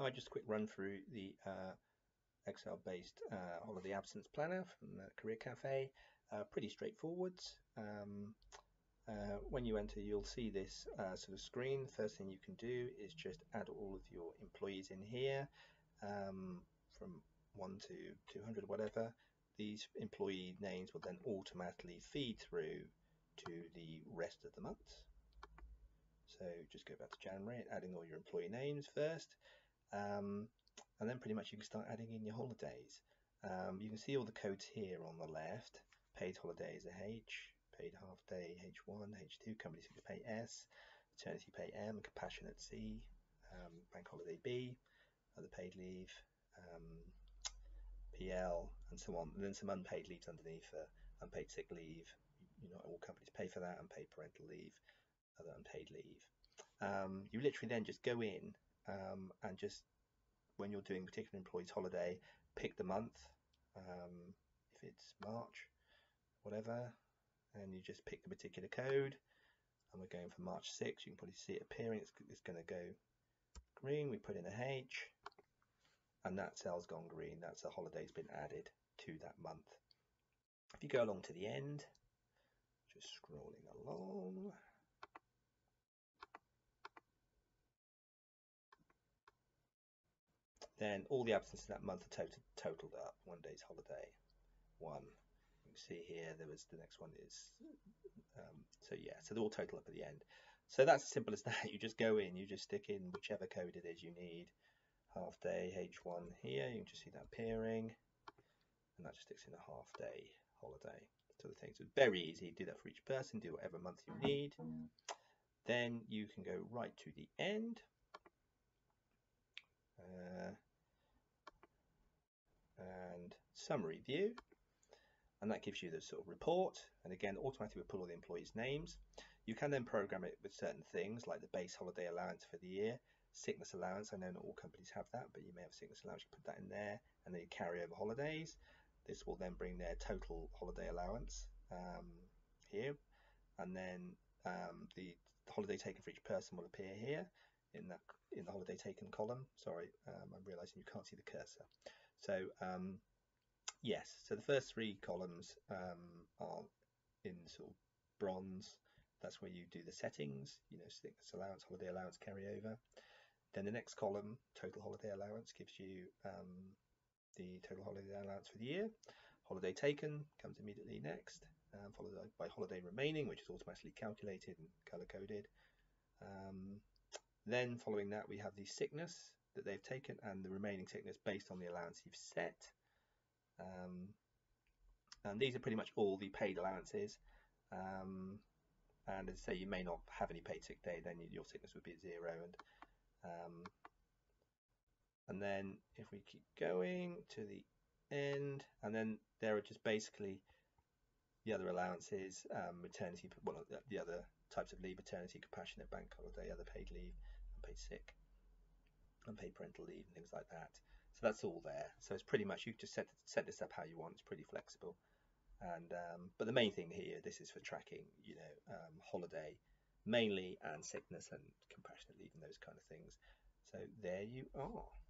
Hi, just a quick run through the uh, Excel-based uh, holiday absence planner from the Career Cafe. Uh, pretty straightforward. Um, uh, when you enter, you'll see this uh, sort of screen. First thing you can do is just add all of your employees in here um, from 1 to 200, whatever. These employee names will then automatically feed through to the rest of the month. So just go back to January, and adding all your employee names first. Um, and then pretty much you can start adding in your holidays. Um, you can see all the codes here on the left. Paid holidays H, paid half day H1, H2, company sick pay S, maternity pay M, compassionate C, um, bank holiday B, other paid leave, um, PL, and so on. And then some unpaid leaves underneath for unpaid sick leave. You know, all companies pay for that, unpaid parental leave, other unpaid leave. Um, you literally then just go in um, and just when you're doing particular employee's holiday, pick the month, um, if it's March, whatever, and you just pick the particular code. And we're going for March 6. You can probably see it appearing. It's, it's going to go green. We put in a H, and that cell's gone green. That's a holiday's been added to that month. If you go along to the end, just scrolling along. Then all the absences that month are total, totaled up. One day's holiday, one. You can see here there was the next one is um, so yeah, so they're all total up at the end. So that's as simple as that. You just go in, you just stick in whichever code it is you need. Half day H1 here, you can just see that appearing, and that just sticks in a half day holiday. So the things are very easy. Do that for each person. Do whatever month you need. Then you can go right to the end. Uh, and summary view. And that gives you the sort of report. And again automatically will pull all the employees names. You can then program it with certain things like the base holiday allowance for the year sickness allowance. I know not all companies have that but you may have sickness allowance. You put that in there and then you carry over holidays. This will then bring their total holiday allowance um, here. And then um, the holiday taken for each person will appear here in that in the holiday taken column. Sorry um, I'm realizing you can't see the cursor. So um, yes, so the first three columns um, are in sort of bronze. That's where you do the settings, you know, sickness allowance, holiday allowance, carryover. Then the next column, total holiday allowance, gives you um, the total holiday allowance for the year. Holiday taken comes immediately next, um, followed by holiday remaining, which is automatically calculated and color coded. Um, then following that, we have the sickness, that they've taken and the remaining sickness based on the allowance you've set. Um, and these are pretty much all the paid allowances. Um, and as I say, you may not have any paid sick day, then your sickness would be zero. And um, and then if we keep going to the end, and then there are just basically the other allowances, um, maternity, well, the other types of leave, maternity, compassionate, bank holiday, other paid leave, unpaid sick unpaid parental leave and things like that. So that's all there. So it's pretty much you just set set this up how you want. It's pretty flexible. And um, but the main thing here, this is for tracking, you know, um, holiday mainly and sickness and compassionate leave and those kind of things. So there you are.